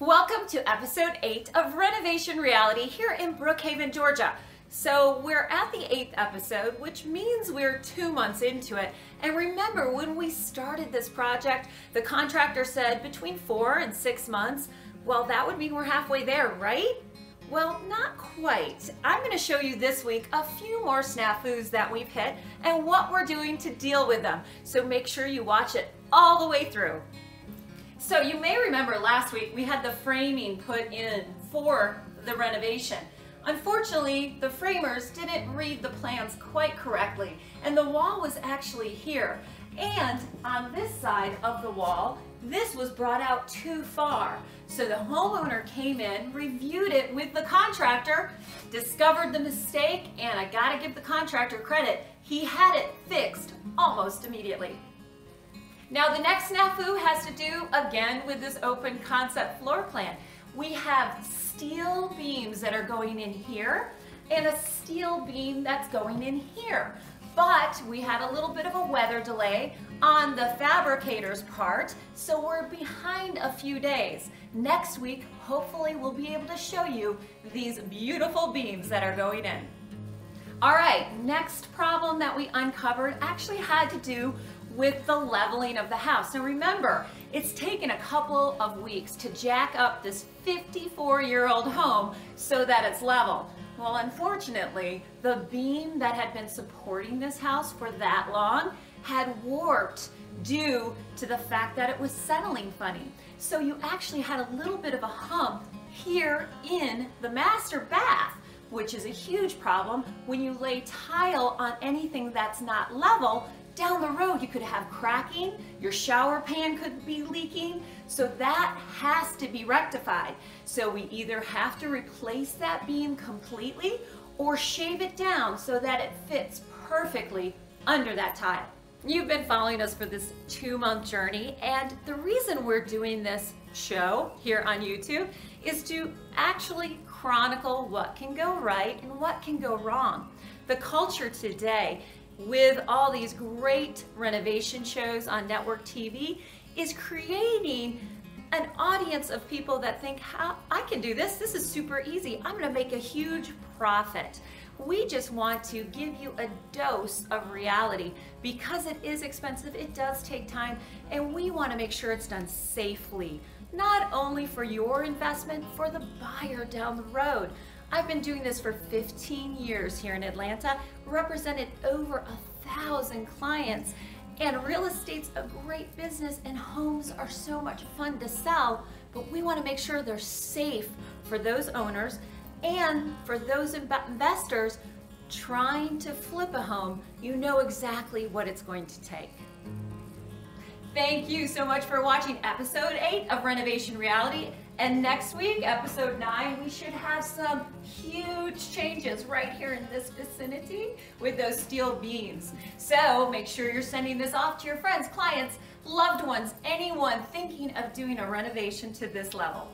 Welcome to episode 8 of Renovation Reality here in Brookhaven, Georgia. So we're at the 8th episode, which means we're two months into it. And remember, when we started this project, the contractor said between four and six months. Well, that would mean we're halfway there, right? Well, not quite. I'm going to show you this week a few more snafus that we've hit and what we're doing to deal with them. So make sure you watch it all the way through. So you may remember last week we had the framing put in for the renovation. Unfortunately, the framers didn't read the plans quite correctly and the wall was actually here. And on this side of the wall, this was brought out too far. So the homeowner came in, reviewed it with the contractor, discovered the mistake, and I gotta give the contractor credit, he had it fixed almost immediately. Now the next snafu has to do again with this open concept floor plan. We have steel beams that are going in here and a steel beam that's going in here. But we had a little bit of a weather delay on the fabricator's part, so we're behind a few days. Next week, hopefully we'll be able to show you these beautiful beams that are going in. All right, next problem that we uncovered actually had to do with the leveling of the house. Now remember, it's taken a couple of weeks to jack up this 54 year old home so that it's level. Well, unfortunately, the beam that had been supporting this house for that long had warped due to the fact that it was settling funny. So you actually had a little bit of a hump here in the master bath which is a huge problem when you lay tile on anything that's not level down the road you could have cracking, your shower pan could be leaking, so that has to be rectified. So we either have to replace that beam completely or shave it down so that it fits perfectly under that tile. You've been following us for this two month journey and the reason we're doing this show here on YouTube is to actually chronicle what can go right and what can go wrong. The culture today with all these great renovation shows on network TV is creating an audience of people that think, how I can do this, this is super easy, I'm gonna make a huge profit. We just want to give you a dose of reality. Because it is expensive, it does take time, and we wanna make sure it's done safely, not only for your investment, for the buyer down the road. I've been doing this for 15 years here in Atlanta, represented over a thousand clients, and real estate's a great business and homes are so much fun to sell, but we wanna make sure they're safe for those owners and for those investors trying to flip a home, you know exactly what it's going to take. Thank you so much for watching episode 8 of Renovation Reality. And next week, episode 9, we should have some huge changes right here in this vicinity with those steel beams. So make sure you're sending this off to your friends, clients, loved ones, anyone thinking of doing a renovation to this level.